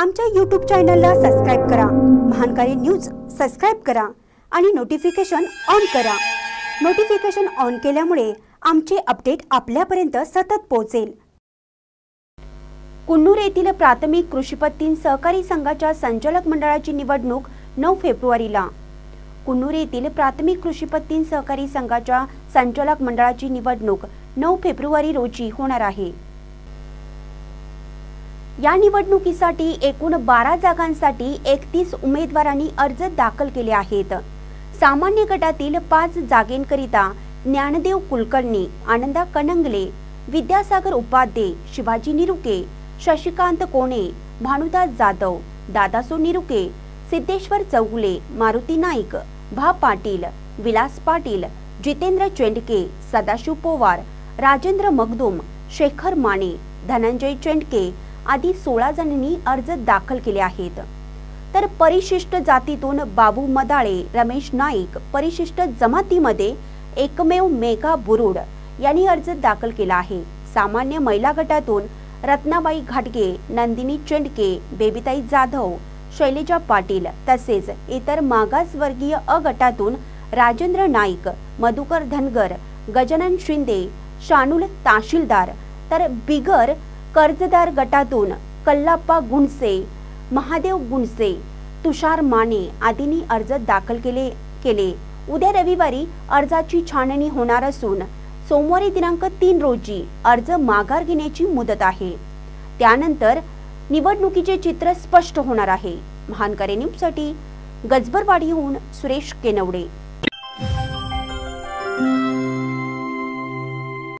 आमच्या यूट्यूब चॅनलला सबस्क्राईब करा. महानकारी न्यूज सबस्क्राईब करा आणि नोटिफिकेशन ऑन करा. नोटिफिकेशन ऑन केल्यामुळे आमचे अपडेट आपल्यापर्यंत सतत पोहोचेल. कुन्नूर येथील प्राथमिक कृषीपत्तीन सहकारी संघाच्या संचालक मंडळाची निवडणूक नऊ फेब्रुवारीला. कुन्नूर येथील प्राथमिक कृषीपत्तीन सहकारी संघाच्या संचालक मंडळाची निवडणूक नऊ फेब्रुवारी रोजी होणार आहे. या निवडणुकीसाठी एकूण बारा जागांसाठी एकतीस उमेदवारांनी अर्ज दाखल केले आहेत. सामान्य गटातील पाच जागेंकरिता ज्ञानदेव कुलकर्णी आनंदा कणंगले विद्यासागर उपाध्ये शिवाजी निरुके शशिकांत कोणे भानुदास जाधव दादासो निरुके सिद्धेश्वर चौगुले मारुती नाईक भा पाटील विलास पाटील जितेंद्र चेंडके सदाशिव पोवार राजेंद्र मगदुम शेखर माने धनंजय चेंडके आदी सोळा जणांनी अर्ज दाखल केले आहेत. तर परिशिष्ट जातीतून बाबू मदाळे रमेश नाईक परिशिष्ट जमातीमध्ये एकमेव मेघा बुरुड यांनी अर्ज दाखल केला आहे. सामान्य महिला गटातून रत्नाबाई घाटगे नंदिनी चेंडके बेबीताई जाधव शैलेजा पाटील तसेच इतर मागासवर्गीय अ गटातून राजेंद्र नाईक मधुकर धनगर गजानन शिंदे शानुल ताशीलदार तर बिगर कर्जदार गटातून कल्लाप्पा गुणसे महादेव गुणसे तुषार माने आदींनी अर्ज दाखल केले केले. उद्या रविवारी अर्जाची छाननी होणार असून सोमवारी दिनांक तीन रोजी अर्ज माघार घेण्याची मुदत आहे. त्यानंतर निवडणुकीचे चित्र स्पष्ट होणार आहे. महानकरे न्यूजसाठी गजबरवाडीहून सुरेश केनवडे.